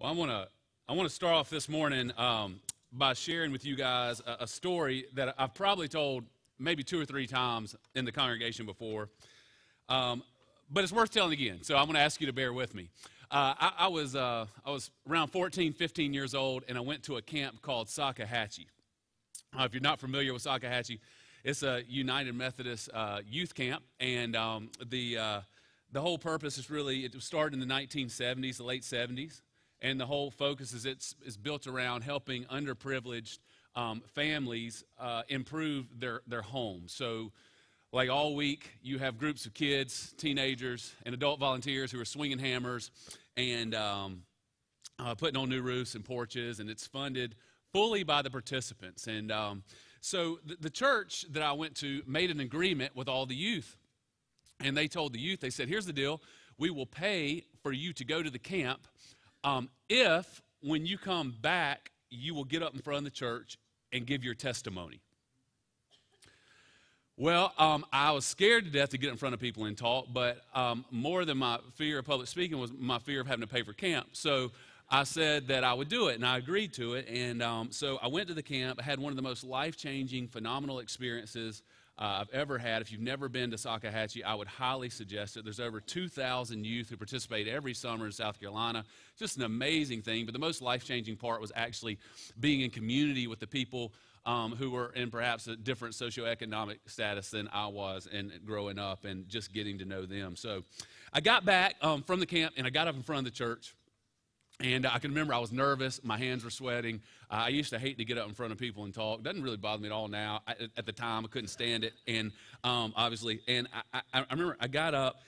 Well, I want to I want to start off this morning um, by sharing with you guys a, a, story that I've probably told maybe two or three times in the congregation before, um, but it's worth telling again. So I'm going to ask you to bear with me. Uh, I, I, was uh, I was around 14, 15 years old, and I went to a camp called Salkehatchie. Uh, if you're not familiar with Salkehatchie, it's a United Methodist uh, youth camp, and um, the uh, the whole purpose is really it started in the 1970s, the late 70s and the whole focus is it's is built around helping underprivileged um, families uh, improve their their homes. So, like all week, you have groups of kids, teenagers, and adult volunteers who are swinging hammers and um, uh, putting on new roofs and porches, and it's funded fully by the participants. And um, so, the church that I went to made an agreement with all the youth, and they told the youth, they said, "Here's the deal: we will pay for you to go to the camp." Um, if, when you come back, you will get up in front of the church and give your testimony. Well, um, I was scared to death to get in front of people and talk, but um, more than my fear of public speaking was my fear of having to pay for camp. So I said that I would do it, and I agreed to it. And um, so I went to the camp. I had one of the most life changing, phenomenal experiences uh, I've ever had. If you've never been to Salkehatchie, I would highly suggest it. There's over 2,000 youth who participate every summer in South Carolina. Just an amazing thing. But the most life changing part was actually being in community with the people um, who were in perhaps a different socioeconomic status than I was and growing up and just getting to know them. So I got back um, from the camp and I got up in front of the church. And I can remember I was nervous, my hands were sweating. Uh, I used to hate to get up in front of people and talk. Doesn't really bother me at all now. I, at the time, I couldn't stand it, and um, obviously, and I, I, I, remember I got up,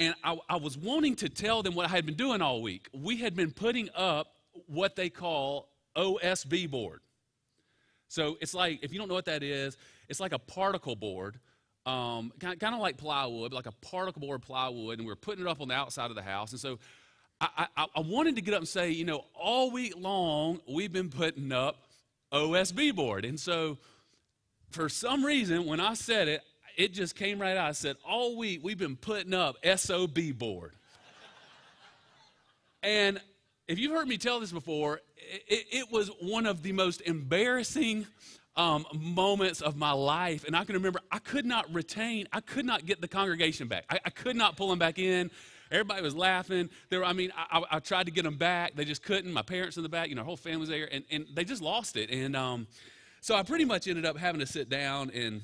and I, was wanting to tell them what I had been doing all week. We had been putting up what they call OSB board. So it's like if you don't know what that is, it's like a particle board. Um, kind, kind of like plywood, like a particle board plywood, and we we're putting it up on the outside of the house. And so I, I, wanted to get up and say, you know, all week long we've been putting up OSB board. And so for some reason, when I said it, it just came right out. I said, all week we've been putting up SOB board. and if you've heard me tell this before, it, it was one of the most embarrassing um, moments of my life. And I can remember I could not retain, I could not get the congregation back. I, I could not pull them back in. Everybody was laughing. They were, I mean, I, I, tried to get them back. They just couldn't. My parents in the back, you know, whole family was there, and, and they just lost it. And um, so I pretty much ended up having to sit down and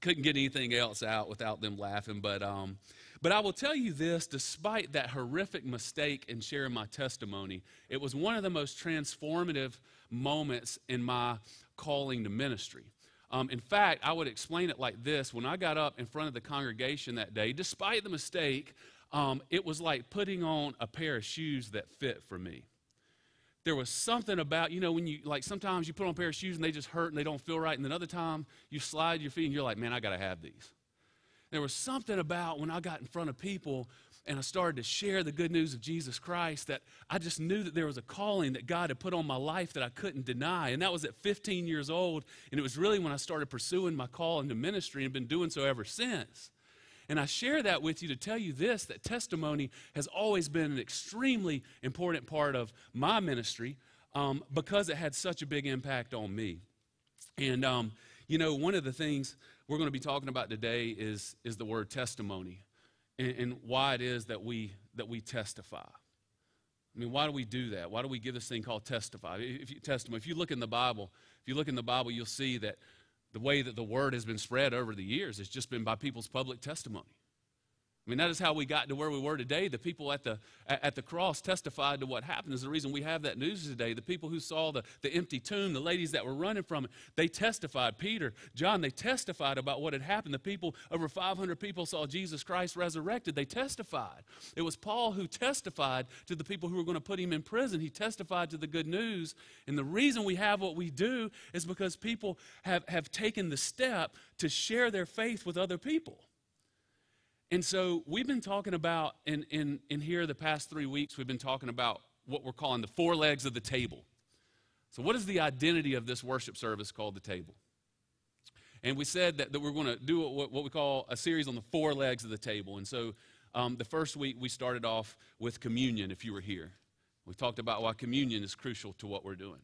couldn't get anything else out without them laughing. But, um, but I will tell you this despite that horrific mistake in sharing my testimony, it was one of the most transformative moments in my calling to ministry. Um, in fact, I would explain it like this when I got up in front of the congregation that day, despite the mistake, um, it was like putting on a pair of shoes that fit for me. There was something about, you know, when you, like sometimes you put on a pair of shoes and they just hurt and they don't feel right, and another time you slide your feet and you're like, man, I got to have these. There was something about when I got in front of people and I started to share the good news of Jesus Christ that I just knew that there was a calling that God had put on my life that I couldn't deny. And that was at 15 years old. And it was really when I started pursuing my call into ministry and been doing so ever since. And I share that with you to tell you this that testimony has always been an extremely important part of my ministry um, because it had such a big impact on me. And, um, you know, one of the things we're going to be talking about today is, is the word testimony and, and why it is that we, that we testify. I mean, why do we do that? Why do we give this thing called testify? If you, testimony. If you look in the Bible, if you look in the Bible, you'll see that the way that the word has been spread over the years has just been by people's public testimony. I mean, that is how we got to where we were today. The people at the, at the cross testified to what happened. Is the reason we have that news today. The people who saw the, the empty tomb, the ladies that were running from it, they testified. Peter, John, they testified about what had happened. The people, over 500 people, saw Jesus Christ resurrected. They testified. It was Paul who testified to the people who were going to put him in prison. He testified to the good news. And the reason we have what we do is because people have, have taken the step to share their faith with other people. And so we've been talking about, in, in, in here the past three weeks, we've been talking about what we're calling the four legs of the table. So, what is the identity of this worship service called the table? And we said that, that we're going to do what, what, we call a series on the four legs of the table. And so, um, the first week we started off with communion, if you were here. We talked about why communion is crucial to what we're doing.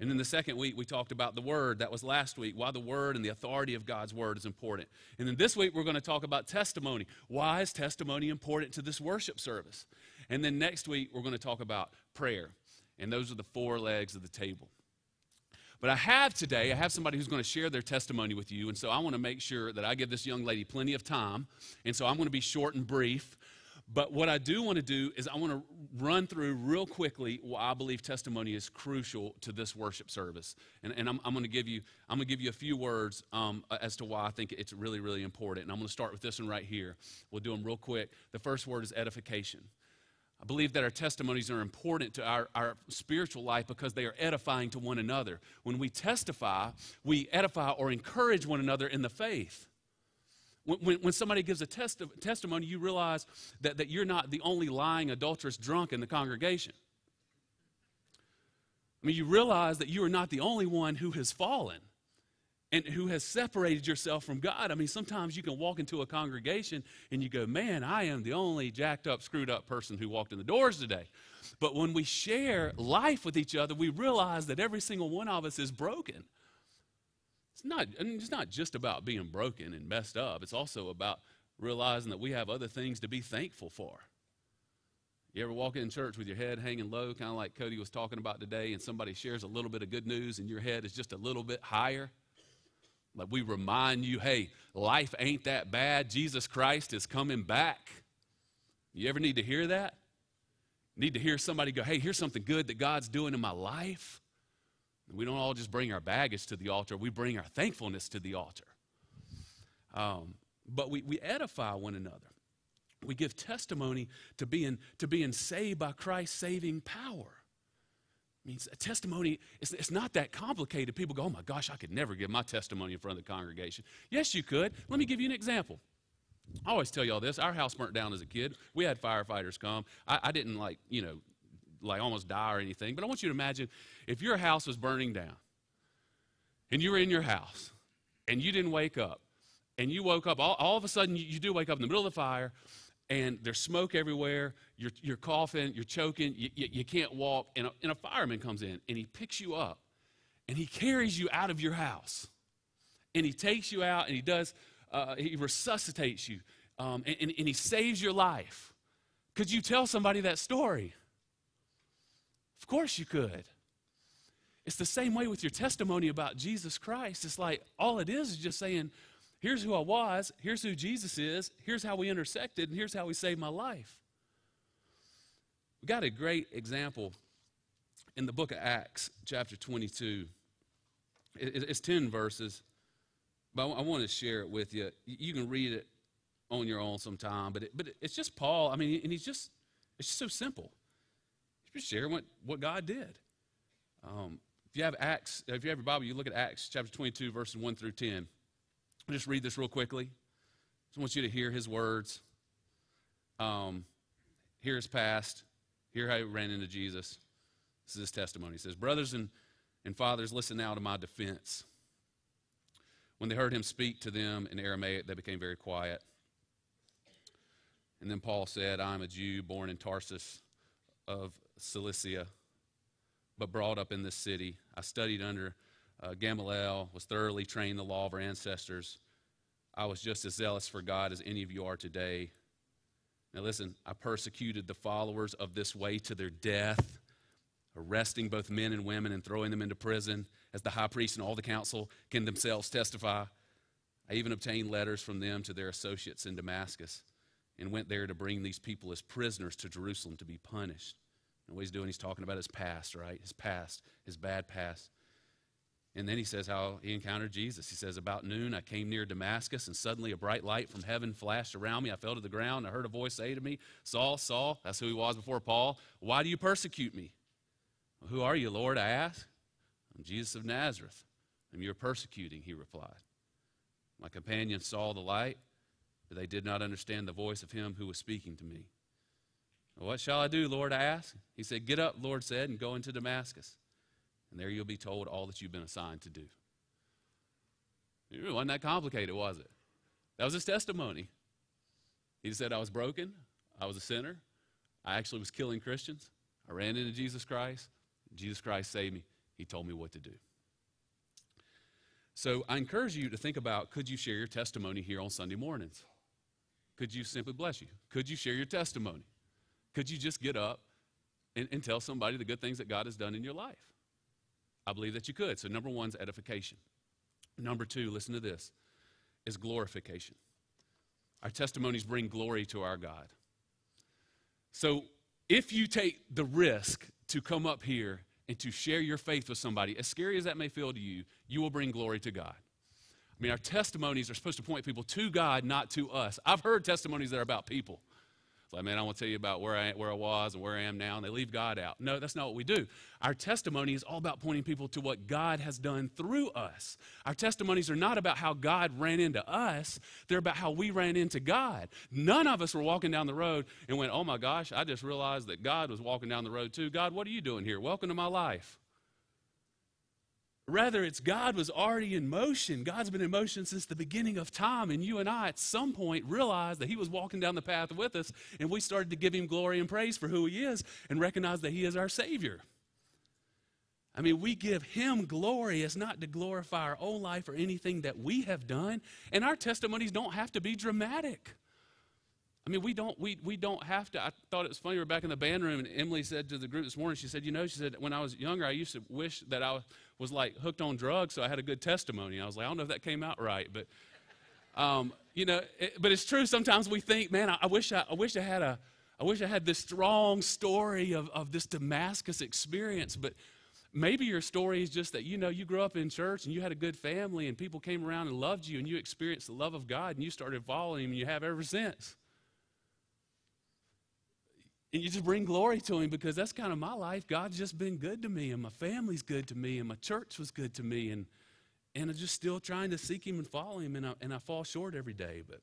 And then the second week, we talked about the Word. That was last week, why the Word and the authority of God's Word is important. And then this week, we're going to talk about testimony. Why is testimony important to this worship service? And then next week, we're going to talk about prayer. And those are the four legs of the table. But I have today, I have somebody who's going to share their testimony with you. And so I want to make sure that I give this young lady plenty of time. And so I'm going to be short and brief. But what I do want to do is I want to run through real quickly why I believe testimony is crucial to this worship service. And, and I'm, I'm going to give you I'm going to give you a few words um, as to why I think it's really, really important. And I'm going to start with this one right here. We'll do them real quick. The first word is edification. I believe that our testimonies are important to our, our spiritual life because they are edifying to one another. When we testify, we edify or encourage one another in the faith. When, when, somebody gives a testi- testimony, you realize that, that you're not the only lying, adulterous drunk in the congregation. I mean, you realize that you are not the only one who has fallen and who has separated yourself from God. I mean, sometimes you can walk into a congregation and you go, man, I am the only jacked up, screwed up person who walked in the doors today. But when we share life with each other, we realize that every single one of us is broken. It's not, I mean, it's not just about being broken and messed up, it's also about realizing that we have other things to be thankful for. You ever walk in church with your head hanging low, kind of like Cody was talking about today, and somebody shares a little bit of good news and your head is just a little bit higher? Like we remind you, hey, life ain't that bad. Jesus Christ is coming back. You ever need to hear that? Need to hear somebody go, hey, here's something good that God's doing in my life? We don't all just bring our baggage to the altar, we bring our thankfulness to the altar. Um, but we, we edify one another. We give testimony to being, to being saved by Christ's saving power means a testimony, it's, it's not that complicated. People go, oh my gosh, I could never give my testimony in front of the congregation. Yes, you could. Let me give you an example. I always tell y'all this. Our house burnt down as a kid. We had firefighters come. I, I didn't like, you know, like almost die or anything, but I want you to imagine if your house was burning down and you were in your house and you didn't wake up and you woke up, all, all of a sudden you, you do wake up in the middle of the fire and there's smoke everywhere. You're, you're coughing, you're choking, you, you, you can't walk. And a, and a fireman comes in and he picks you up and he carries you out of your house. And he takes you out and he does, uh, he resuscitates you um, and, and, and he saves your life. Could you tell somebody that story? Of course you could. It's the same way with your testimony about Jesus Christ. It's like all it is is just saying, Here's who I was. Here's who Jesus is. Here's how we intersected, and here's how he saved my life. We got a great example in the book of Acts, chapter 22. It's 10 verses, but I want to share it with you. You can read it on your own sometime, but, but it's just Paul. I mean, and he's just, it's just so simple. Just sharing what, what God did. Um, if you have Acts, if you have your Bible, you look at Acts chapter 22, verses 1 through 10. I'll just read this real quickly. I want you to hear his words. Um, hear his past. Hear how he ran into Jesus. This is his testimony. He says, Brothers and, and fathers, listen now to my defense. When they heard him speak to them in Aramaic, they became very quiet. And then Paul said, I am a Jew born in Tarsus of Cilicia, but brought up in this city. I studied under uh, Gamaliel was thoroughly trained in the law of our ancestors. I was just as zealous for God as any of you are today. Now, listen, I persecuted the followers of this way to their death, arresting both men and women and throwing them into prison, as the high priest and all the council can themselves testify. I even obtained letters from them to their associates in Damascus and went there to bring these people as prisoners to Jerusalem to be punished. And what he's doing, he's talking about his past, right? His past, his bad past. And then he says how he encountered Jesus. He says, About noon, I came near Damascus, and suddenly a bright light from heaven flashed around me. I fell to the ground. I heard a voice say to me, Saul, Saul, that's who he was before Paul, why do you persecute me? Well, who are you, Lord? I asked. I'm Jesus of Nazareth, whom you're persecuting, he replied. My companions saw the light, but they did not understand the voice of him who was speaking to me. What shall I do, Lord? I asked. He said, Get up, Lord said, and go into Damascus and there you'll be told all that you've been assigned to do. It wasn't that complicated, was it? That was his testimony. He said, I was broken, I was a sinner, I actually was killing Christians, I ran into Jesus Christ. Jesus Christ saved me. He told me what to do. So I encourage you to think about could you share your testimony here on Sunday mornings? Could you simply bless you? Could you share your testimony? Could you just get up and, and tell somebody the good things that God has done in your life? I believe that you could. So, number one is edification. Number two, listen to this, is glorification. Our testimonies bring glory to our God. So, if you take the risk to come up here and to share your faith with somebody, as scary as that may feel to you, you will bring glory to God. I mean, our testimonies are supposed to point people to God, not to us. I've heard testimonies that are about people. It's like, man, I want to tell you about where I, where I was and where I am now, and they leave God out. No, that's not what we do. Our testimony is all about pointing people to what God has done through us. Our testimonies are not about how God ran into us, they're about how we ran into God. None of us were walking down the road and went, oh my gosh, I just realized that God was walking down the road too. God, what are you doing here? Welcome to my life. Rather, it's God was already in motion. God's been in motion since the beginning of time. And you and I, at some point, realized that He was walking down the path with us, and we started to give Him glory and praise for who He is and recognize that He is our Savior. I mean, we give Him glory as not to glorify our own life or anything that we have done. And our testimonies don't have to be dramatic. I mean, we don't, we, we don't have to. I thought it was funny. We were back in the band room, and Emily said to the group this morning, she said, You know, she said, when I was younger, I used to wish that I was like hooked on drugs, so I had a good testimony. I was like, I don't know if that came out right, but, um, you know, it, but it's true. Sometimes we think, man, I, I, wish I, I wish I had a, I wish I had this strong story of, of this Damascus experience, but maybe your story is just that you know you grew up in church and you had a good family and people came around and loved you and you experienced the love of God and you started following him and you have ever since. And you just bring glory to him because that's kind of my life. God's just been good to me, and my family's good to me, and my church was good to me, and and I'm just still trying to seek him and follow him, and I, and I fall short every day. But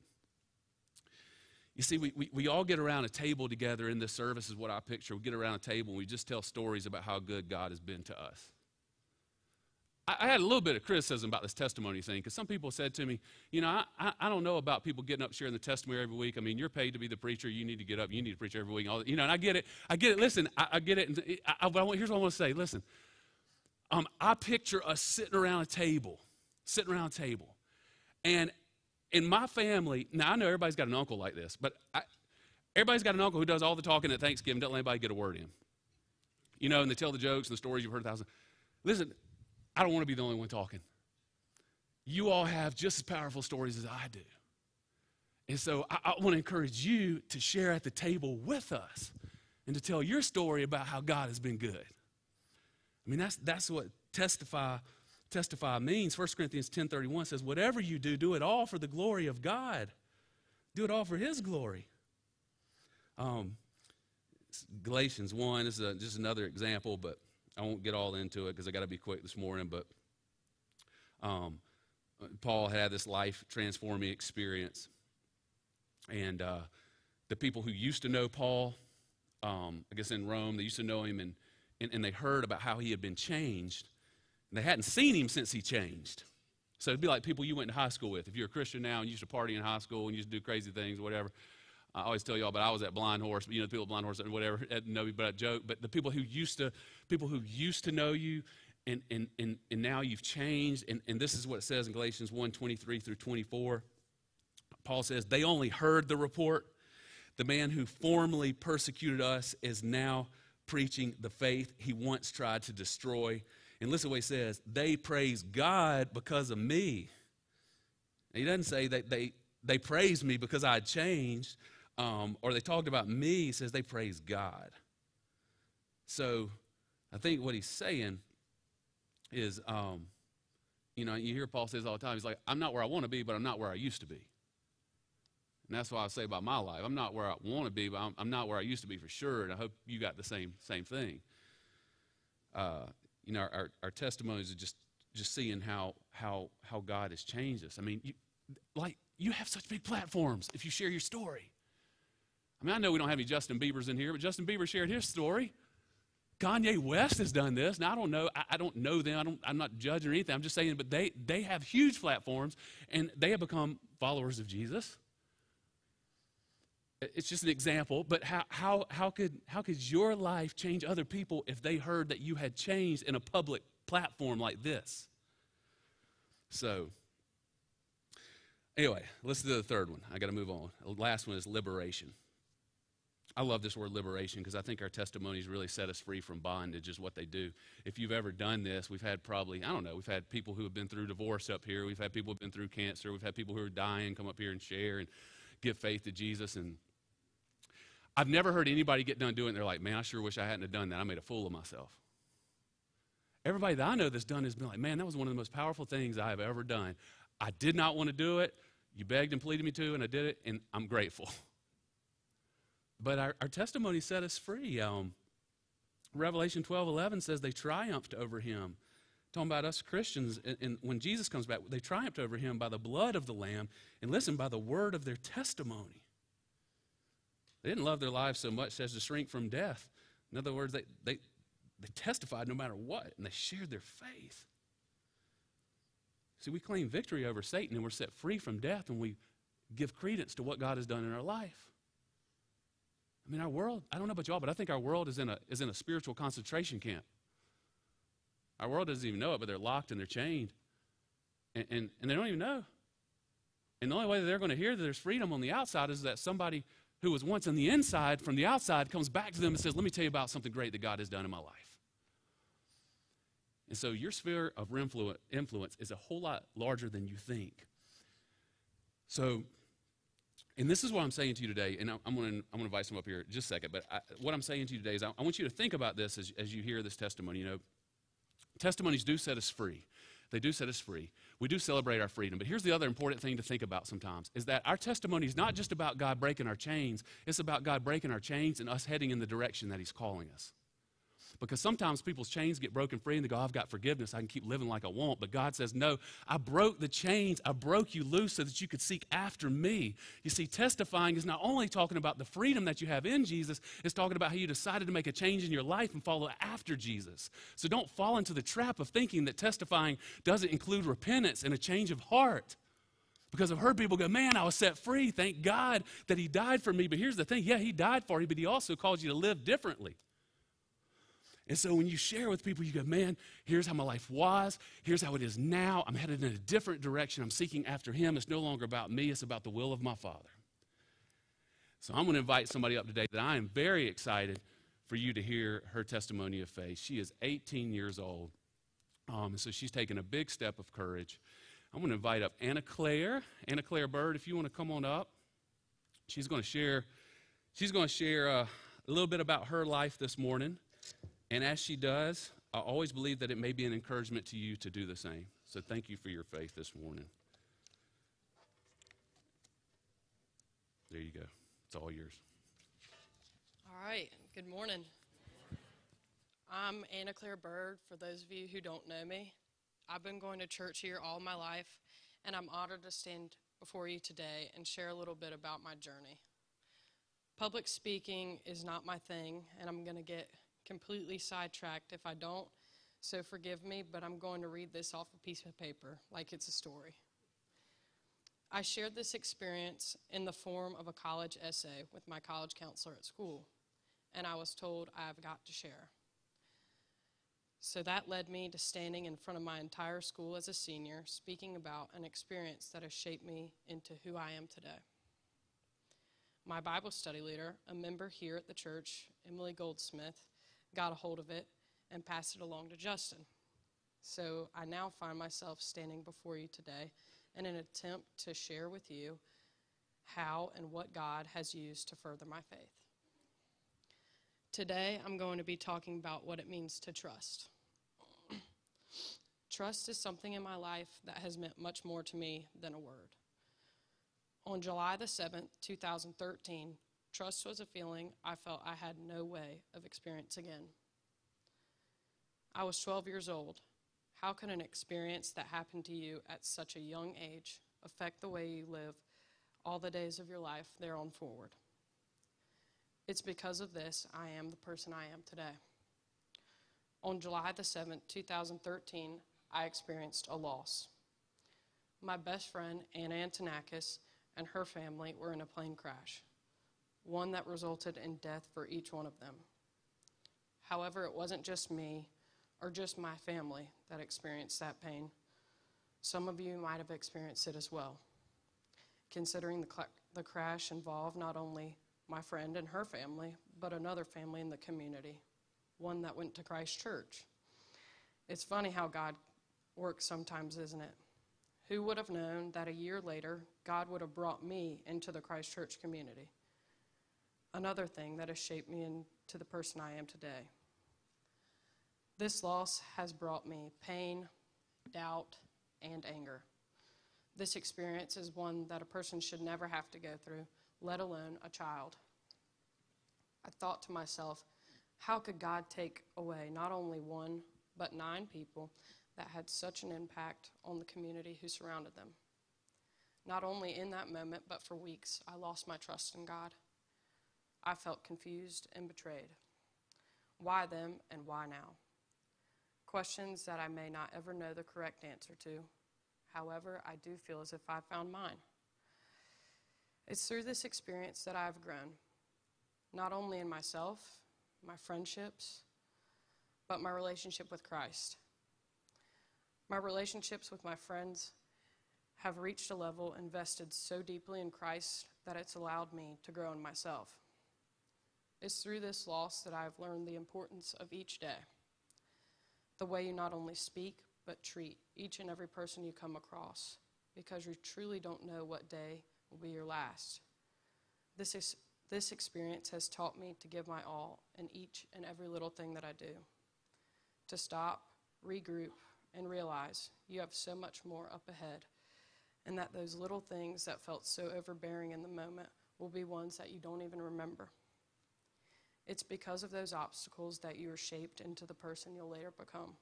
you see, we, we, we all get around a table together in this service, is what I picture. We get around a table and we just tell stories about how good God has been to us. I, had a little bit of criticism about this testimony thing because some people said to me, you know, I, I, don't know about people getting up sharing the testimony every week. I mean, you're paid to be the preacher. You need to get up. You need to preach every week. All, you know, and I get it. I get it. Listen, I, I get it. I, I, here's what I want to say. Listen, um, I picture us sitting around a table, sitting around a table. And in my family, now I know everybody's got an uncle like this, but I, everybody's got an uncle who does all the talking at Thanksgiving, doesn't let anybody get a word in. You know, and they tell the jokes and the stories you've heard a thousand. Listen, I don't want to be the only one talking. You all have just as powerful stories as I do. And so I, I want to encourage you to share at the table with us and to tell your story about how God has been good. I mean, that's, that's what testify, testify means. 1 Corinthians 10.31 says, whatever you do, do it all for the glory of God. Do it all for his glory. Um, Galatians 1 is a, just another example, but I won't get all into it because I got to be quick this morning, but um, Paul had this life transforming experience. And uh, the people who used to know Paul, um, I guess in Rome, they used to know him and, and, and, they heard about how he had been changed. And they hadn't seen him since he changed. So it'd be like people you went to high school with. If you're a Christian now and you used to party in high school and you used to do crazy things whatever, I always tell y'all, but I was at Blind Horse, you know, the people at Blind Horse and whatever, know me, but I joke. But the people who used to, people who used to know you, and, and, and, and now you've changed, and, and this is what it says in Galatians 1 23 through 24. Paul says, They only heard the report. The man who formerly persecuted us is now preaching the faith he once tried to destroy. And listen to what he says they praise God because of me. And he doesn't say that they, they praised me because I changed um, or they talked about me, says they praise God. So I think what he's saying is, um, you know, you hear Paul says all the time, he's like, I'm not where I want to be, but I'm not where I used to be. And that's why I say about my life. I'm not where I want to be, but I'm, I'm, not where I used to be for sure. And I hope you got the same same thing. Uh, you know, our, our testimonies are just just seeing how how how God has changed us. I mean, you, like you have such big platforms if you share your story. I mean, I know we don't have any Justin Biebers in here, but Justin Bieber shared his story. Kanye West has done this. Now I don't know. I, I don't know them. I don't, I'm not judging or anything. I'm just saying, but they they have huge platforms and they have become followers of Jesus. It's just an example, but how, how, how, could, how could your life change other people if they heard that you had changed in a public platform like this? So, anyway, let's do the third one. I got to move on. The last one is liberation. I love this word liberation because I think our testimonies really set us free from bondage, is what they do. If you've ever done this, we've had probably, I don't know, we've had people who have been through divorce up here. We've had people who have been through cancer. We've had people who are dying come up here and share and give faith to Jesus. And I've never heard anybody get done doing it. They're like, man, I sure wish I hadn't have done that. I made a fool of myself. Everybody that I know that's done has been like, man, that was one of the most powerful things I have ever done. I did not want to do it. You begged and pleaded me to, and I did it, and I'm grateful. But our, our testimony set us free. Um, Revelation 12 11 says they triumphed over him. Talking about us Christians, and, and when Jesus comes back, they triumphed over him by the blood of the Lamb, and listen, by the word of their testimony. They didn't love their lives so much as to shrink from death. In other words, they, they, they testified no matter what, and they shared their faith. See, we claim victory over Satan, and we're set free from death, and we give credence to what God has done in our life. I mean, our world, I don't know about y'all, but I think our world is in a, is in a spiritual concentration camp. Our world doesn't even know it, but they're locked and they're chained. And, and, and they don't even know. And the only way that they're going to hear that there's freedom on the outside is that somebody who was once on the inside from the outside comes back to them and says, Let me tell you about something great that God has done in my life. And so your sphere of influence is a whole lot larger than you think. So and this is what I'm saying to you today, and I'm going to, I'm to invite some up here just a second, but I, what I'm saying to you today is I, I, want you to think about this as, as you hear this testimony. You know, testimonies do set us free. They do set us free. We do celebrate our freedom. But here's the other important thing to think about sometimes is that our testimony is not just about God breaking our chains, it's about God breaking our chains and us heading in the direction that He's calling us. Because sometimes people's chains get broken free and they go, I've got forgiveness. I can keep living like I want. But God says, No, I broke the chains. I broke you loose so that you could seek after me. You see, testifying is not only talking about the freedom that you have in Jesus, it's talking about how you decided to make a change in your life and follow after Jesus. So don't fall into the trap of thinking that testifying doesn't include repentance and a change of heart. Because I've heard people go, Man, I was set free. Thank God that He died for me. But here's the thing yeah, He died for you, but He also calls you to live differently. And so when you share with people, you go, man, here's how my life was. Here's how it is now. I'm headed in a different direction. I'm seeking after Him. It's no longer about me, it's about the will of my Father. So I'm going to invite somebody up today that I am very excited for you to hear her testimony of faith. She is 18 years old. Um, so she's taken a big step of courage. I'm going to invite up Anna Claire. Anna Claire Bird, if you want to come on up. She's going to share, she's going to share uh, a little bit about her life this morning. And as she does, I always believe that it may be an encouragement to you to do the same. So thank you for your faith this morning. There you go. It's all yours. All right. Good morning. I'm Anna Claire Bird, for those of you who don't know me. I've been going to church here all my life, and I'm honored to stand before you today and share a little bit about my journey. Public speaking is not my thing, and I'm going to get completely sidetracked if I don't, so forgive me, but I'm going to read this off a piece of paper like it's a story. I shared this experience in the form of a college essay with my college counselor at school, and I was told I've got to share. So that led me to standing in front of my entire school as a senior, speaking about an experience that has shaped me into who I am today. My Bible study leader, a member here at the church, Emily Goldsmith, got a hold of it and passed it along to Justin. So I now find myself standing before you today in an attempt to share with you how and what God has used to further my faith. Today, I'm going to be talking about what it means to trust. trust is something in my life that has meant much more to me than a word. On July the 7th, 2013, Trust was a feeling I felt I had no way of experiencing again. I was 12 years old. How can an experience that happened to you at such a young age affect the way you live all the days of your life there on forward? It's because of this I am the person I am today. On July the 7th, 2013, I experienced a loss. My best friend, Anna Antonakos, and her family were in a plane crash. One that resulted in death for each one of them. However, it wasn't just me or just my family that experienced that pain. Some of you might have experienced it as well. Considering the, cl- the crash involved not only my friend and her family, but another family in the community, one that went to Christ Church. It's funny how God works sometimes, isn't it? Who would have known that a year later, God would have brought me into the Christ Church community? Another thing that has shaped me into the person I am today. This loss has brought me pain, doubt, and anger. This experience is one that a person should never have to go through, let alone a child. I thought to myself, how could God take away not only one, but nine people that had such an impact on the community who surrounded them? Not only in that moment, but for weeks, I lost my trust in God. I felt confused and betrayed. Why them and why now? Questions that I may not ever know the correct answer to. However, I do feel as if I found mine. It's through this experience that I've grown, not only in myself, my friendships, but my relationship with Christ. My relationships with my friends have reached a level invested so deeply in Christ that it's allowed me to grow in myself. It's through this loss that I've learned the importance of each day. The way you not only speak, but treat each and every person you come across, because you truly don't know what day will be your last. This, is, this experience has taught me to give my all in each and every little thing that I do. To stop, regroup, and realize you have so much more up ahead, and that those little things that felt so overbearing in the moment will be ones that you don't even remember. It's because of those obstacles that you are shaped into the person you'll later become.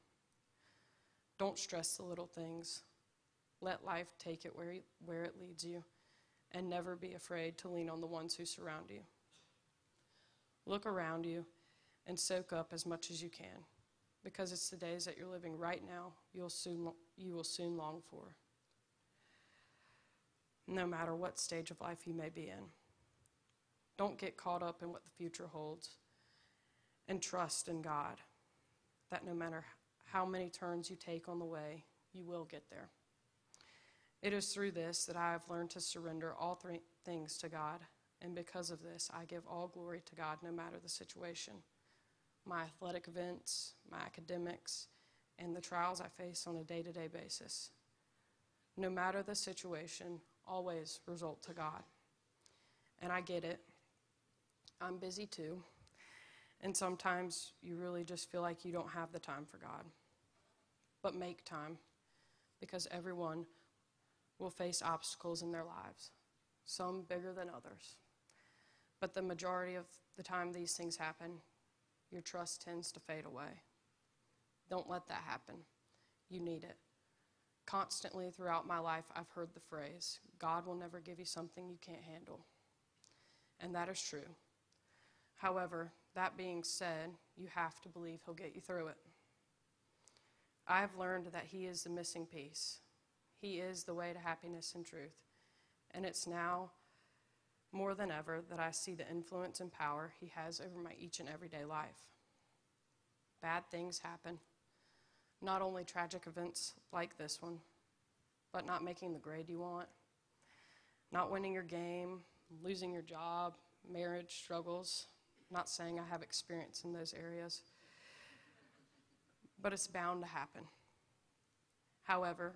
Don't stress the little things. Let life take it where, where it leads you, and never be afraid to lean on the ones who surround you. Look around you and soak up as much as you can, because it's the days that you're living right now you'll soon, you will soon long for, no matter what stage of life you may be in. Don't get caught up in what the future holds. And trust in God that no matter how many turns you take on the way, you will get there. It is through this that I have learned to surrender all three things to God. And because of this, I give all glory to God no matter the situation. My athletic events, my academics, and the trials I face on a day to day basis. No matter the situation, always result to God. And I get it. I'm busy too. And sometimes you really just feel like you don't have the time for God. But make time because everyone will face obstacles in their lives, some bigger than others. But the majority of the time these things happen, your trust tends to fade away. Don't let that happen. You need it. Constantly throughout my life, I've heard the phrase God will never give you something you can't handle. And that is true. However, that being said, you have to believe He'll get you through it. I have learned that He is the missing piece. He is the way to happiness and truth. And it's now more than ever that I see the influence and power He has over my each and everyday life. Bad things happen. Not only tragic events like this one, but not making the grade you want, not winning your game, losing your job, marriage struggles, not saying I have experience in those areas, but it's bound to happen. However,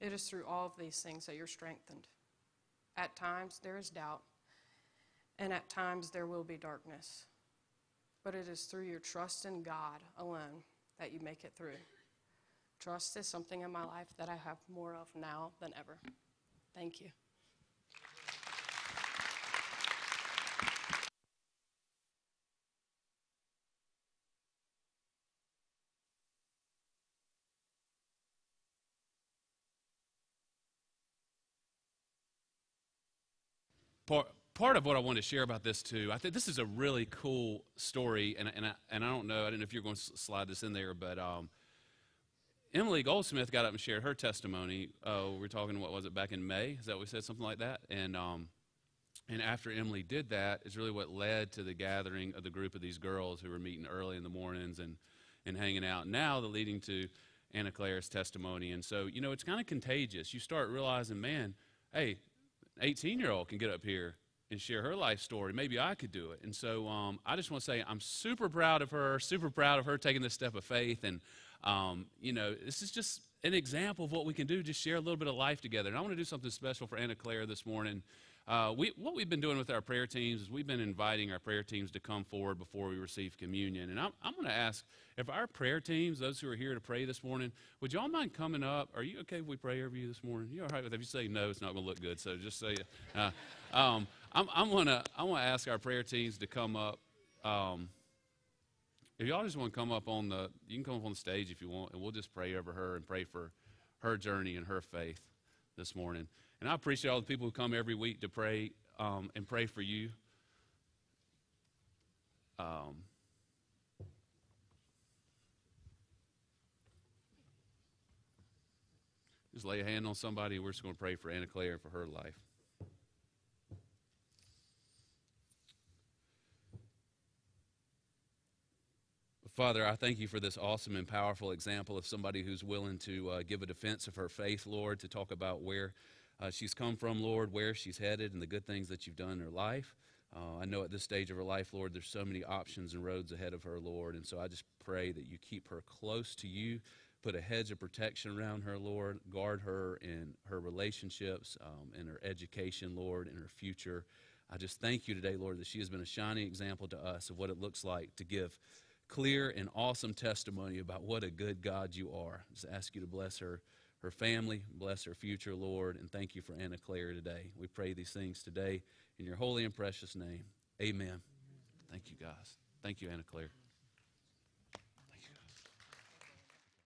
it is through all of these things that you're strengthened. At times, there is doubt, and at times, there will be darkness. But it is through your trust in God alone that you make it through. Trust is something in my life that I have more of now than ever. Thank you. Part, part of what I want to share about this too, I think this is a really cool story, and, and, I, and I don't know, I don't know if you're going to slide this in there, but um, Emily Goldsmith got up and shared her testimony. Uh, we were talking, what was it, back in May? Is that what we said, something like that? And um, and after Emily did that, is really what led to the gathering of the group of these girls who were meeting early in the mornings and, and hanging out. Now, the leading to Anna Claire's testimony. And so, you know, it's kind of contagious. You start realizing, man, hey, 18 year old can get up here and share her life story. Maybe I could do it. And so um, I just want to say I'm super proud of her, super proud of her taking this step of faith. And, um, you know, this is just an example of what we can do, just share a little bit of life together. And I want to do something special for Anna Claire this morning. Uh, we, what we've been doing with our prayer teams is we've been inviting our prayer teams to come forward before we receive communion. And I'm, I'm going to ask if our prayer teams, those who are here to pray this morning, would y'all mind coming up? Are you okay if we pray over you this morning? You all right with that? If you say no, it's not going to look good. So just say, uh, um, I'm, I'm going to I want to ask our prayer teams to come up. Um, if y'all just want to come up on the, you can come up on the stage if you want, and we'll just pray over her and pray for her journey and her faith this morning. And I appreciate all the people who come every week to pray um, and pray for you. Um, just lay a hand on somebody. We're just going to pray for Anna Claire and for her life. Father, I thank you for this awesome and powerful example of somebody who's willing to uh, give a defense of her faith, Lord, to talk about where uh, she's come from, Lord, where she's headed, and the good things that you've done in her life. Uh, I know at this stage of her life, Lord, there's so many options and roads ahead of her, Lord. And so I just pray that you keep her close to you, put a hedge of protection around her, Lord, guard her in her relationships, um, in her education, Lord, in her future. I just thank you today, Lord, that she has been a shining example to us of what it looks like to give clear and awesome testimony about what a good God you are. Just ask you to bless her her family. Bless her future, Lord. And thank you for Anna Claire today. We pray these things today in your holy and precious name. Amen. Thank you, guys. Thank you, Anna Claire.